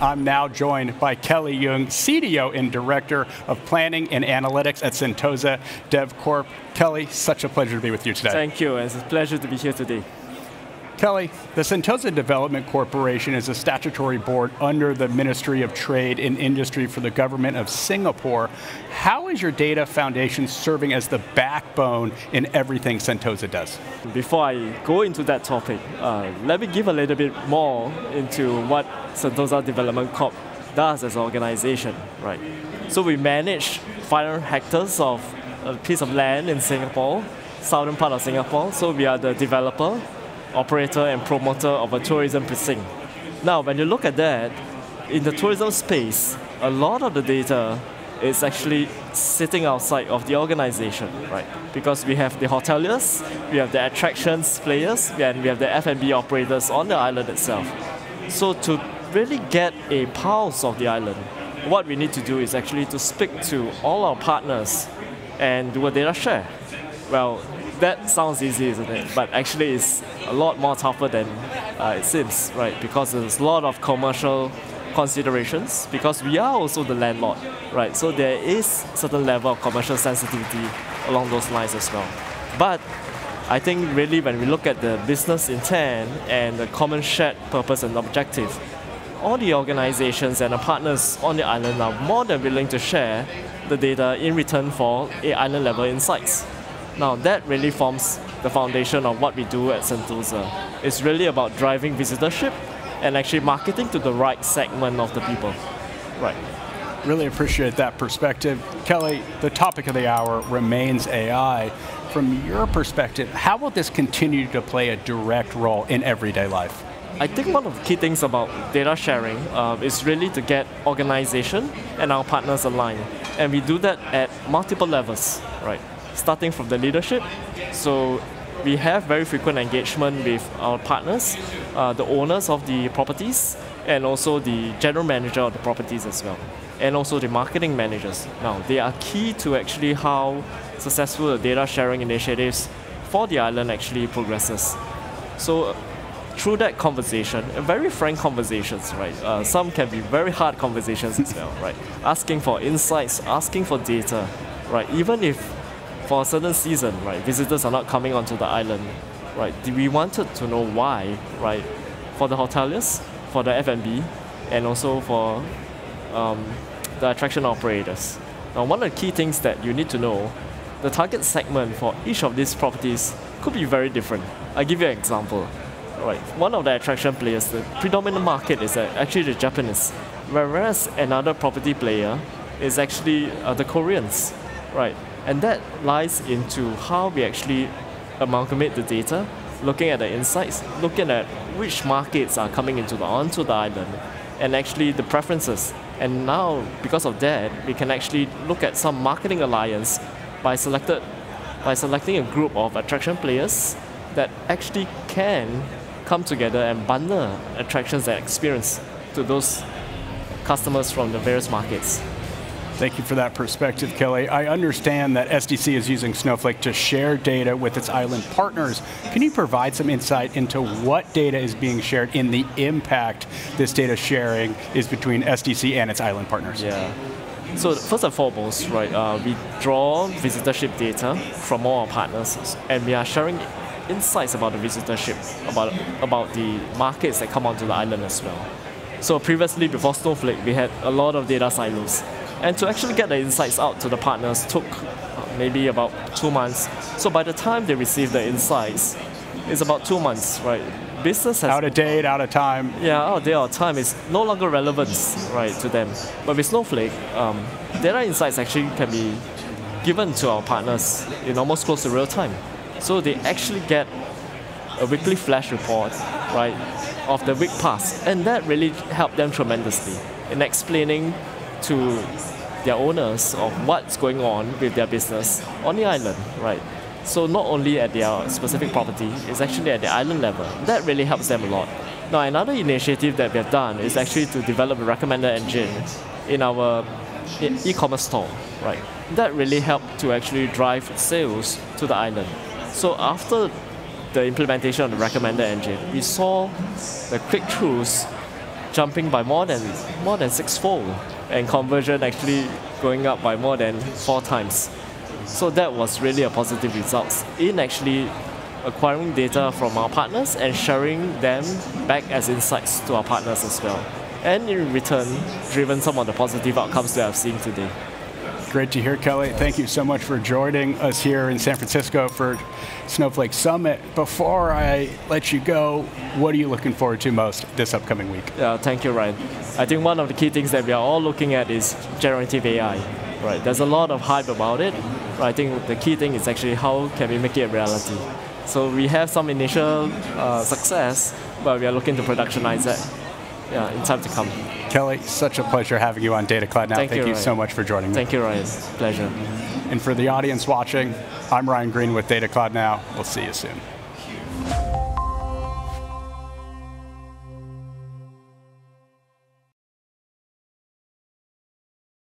I'm now joined by Kelly Yoong, CDO and Director of Planning and Analytics at Sentosa DevCorp. Kelly, such a pleasure to be with you today. Thank you. It's a pleasure to be here today. Kelly, the Sentosa Development Corporation is a statutory board under the Ministry of Trade and Industry for the government of Singapore. How is your data foundation serving as the backbone in everything Sentosa does? Before I go into that topic, uh, let me give a little bit more into what Sentosa Development Corp does as an organization, right? So we manage 500 hectares of a piece of land in Singapore, southern part of Singapore. So we are the developer operator and promoter of a tourism precinct. Now, when you look at that, in the tourism space, a lot of the data is actually sitting outside of the organization, right? Because we have the hoteliers, we have the attractions players, and we have the F&B operators on the island itself. So to really get a pulse of the island, what we need to do is actually to speak to all our partners and do a data share. Well, that sounds easy, isn't it? But actually, it's a lot more tougher than uh, it seems, right? Because there's a lot of commercial considerations because we are also the landlord, right? So there is certain level of commercial sensitivity along those lines as well. But I think really when we look at the business intent and the common shared purpose and objective, all the organizations and the partners on the island are more than willing to share the data in return for a island level insights. Now that really forms the foundation of what we do at Sentosa. It's really about driving visitorship and actually marketing to the right segment of the people. Right. Really appreciate that perspective. Kelly, the topic of the hour remains AI. From your perspective, how will this continue to play a direct role in everyday life? I think one of the key things about data sharing uh, is really to get organization and our partners aligned. And we do that at multiple levels, right? Starting from the leadership. So we have very frequent engagement with our partners, uh, the owners of the properties, and also the general manager of the properties as well, and also the marketing managers. Now, they are key to actually how successful the data sharing initiatives for the island actually progresses. So through that conversation, very frank conversations, right? Uh, some can be very hard conversations as well, right? Asking for insights, asking for data, right? Even if for a certain season, right, visitors are not coming onto the island, right? We wanted to know why, right? For the hoteliers, for the F&B, and also for um, the attraction operators. Now, one of the key things that you need to know, the target segment for each of these properties could be very different. I'll give you an example. Right, one of the attraction players, the predominant market is actually the Japanese, whereas another property player is actually uh, the Koreans, right? And that lies into how we actually amalgamate the data, looking at the insights, looking at which markets are coming into the, onto the island, and actually the preferences. And now, because of that, we can actually look at some marketing alliance by selected by selecting a group of attraction players that actually can come together and bundle attractions and experience to those customers from the various markets. Thank you for that perspective, Kelly. I understand that SDC is using Snowflake to share data with its island partners. Can you provide some insight into what data is being shared and the impact this data sharing is between SDC and its island partners? Yeah. So first and foremost, right, uh, we draw visitorship data from all our partners, and we are sharing insights about the visitorship, about about the markets that come onto the island as well. So previously, before Snowflake, we had a lot of data silos. And to actually get the insights out to the partners took uh, maybe about two months. So by the time they receive the insights, it's about two months, right? Business has out of date, out of time. Yeah, out of date, out of time is no longer relevant, right, to them. But with Snowflake, um, data insights actually can be given to our partners in almost close to real time. So they actually get a weekly flash report, right, of the week past, and that really helped them tremendously in explaining to their owners of what's going on with their business on the island, right? So not only at their specific property, it's actually at the island level. That really helps them a lot. Now another initiative that we have done is actually to develop a recommender engine in our e-commerce store, right? That really helped to actually drive sales to the island. So after the implementation of the recommender engine, we saw the click-throughs jumping by more than more than sixfold, and conversion actually going up by more than four times. So that was really a positive result in actually acquiring data from our partners and sharing them back as insights to our partners as well. And in return, driven some of the positive outcomes that I've seen today. Great to hear, Kelly. Thank you so much for joining us here in San Francisco for Snowflake Summit. Before I let you go, what are you looking forward to most this upcoming week? Yeah, thank you, Ryan. I think one of the key things that we are all looking at is generative AI. Right, there's a lot of hype about it. I think the key thing is actually how can we make it a reality. So we have some initial uh, success, but we are looking to productionize that yeah, in time to come. Kelly, such a pleasure having you on Data Cloud now. Thank, Thank you, you so much for joining me. Thank you, Ryan. Pleasure. And for the audience watching, I'm Ryan Green with Data Cloud Now. We'll see you soon.